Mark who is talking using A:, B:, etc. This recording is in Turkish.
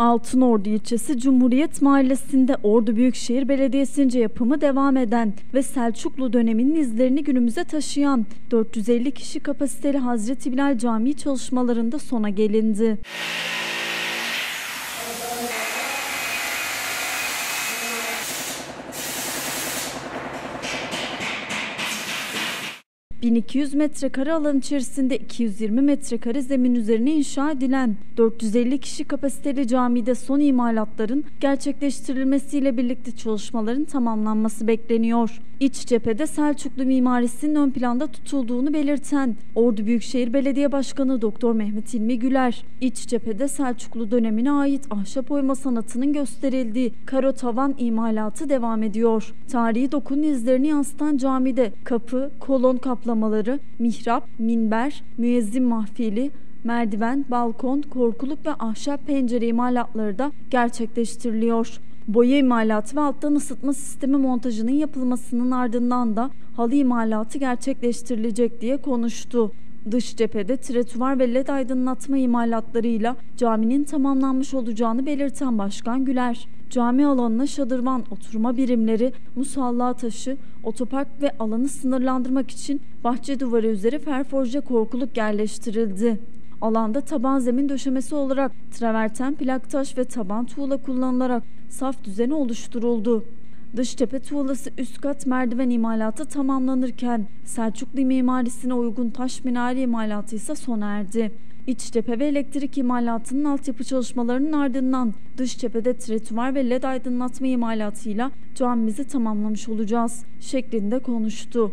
A: Altınordu ilçesi Cumhuriyet Mahallesi'nde Ordu Büyükşehir Belediyesi'nce yapımı devam eden ve Selçuklu döneminin izlerini günümüze taşıyan 450 kişi kapasiteli Hazreti Bilal Camii çalışmalarında sona gelindi. ...1200 metrekare alan içerisinde 220 metrekare zemin üzerine inşa edilen 450 kişi kapasiteli camide son imalatların gerçekleştirilmesiyle birlikte çalışmaların tamamlanması bekleniyor. İç cephede Selçuklu mimarisinin ön planda tutulduğunu belirten Ordu Büyükşehir Belediye Başkanı Doktor Mehmet İlmi Güler, iç cephede Selçuklu dönemine ait ahşap oyma sanatının gösterildiği karo tavan imalatı devam ediyor. Tarihi dokunun izlerini yansıtan camide kapı, kolon kaplamaları, mihrap, minber, müezzin mahfili, merdiven, balkon, korkuluk ve ahşap pencere imalatları da gerçekleştiriliyor. Boya imalatı ve alttan ısıtma sistemi montajının yapılmasının ardından da halı imalatı gerçekleştirilecek diye konuştu. Dış cephede tretuvar ve led aydınlatma imalatlarıyla caminin tamamlanmış olacağını belirten Başkan Güler, cami alanına şadırvan oturma birimleri, musalla taşı, otopark ve alanı sınırlandırmak için bahçe duvarı üzeri ferforje korkuluk yerleştirildi. Alanda taban zemin döşemesi olarak traverten plak taş ve taban tuğla kullanılarak saf düzeni oluşturuldu. Dış cephe tuğlası üst kat merdiven imalatı tamamlanırken Selçuklu mimarisine uygun taş minare imalatı ise sona erdi. İç cephe ve elektrik imalatının altyapı çalışmalarının ardından dış cephede tretuvar ve led aydınlatma imalatıyla camimizi tamamlamış olacağız şeklinde konuştu.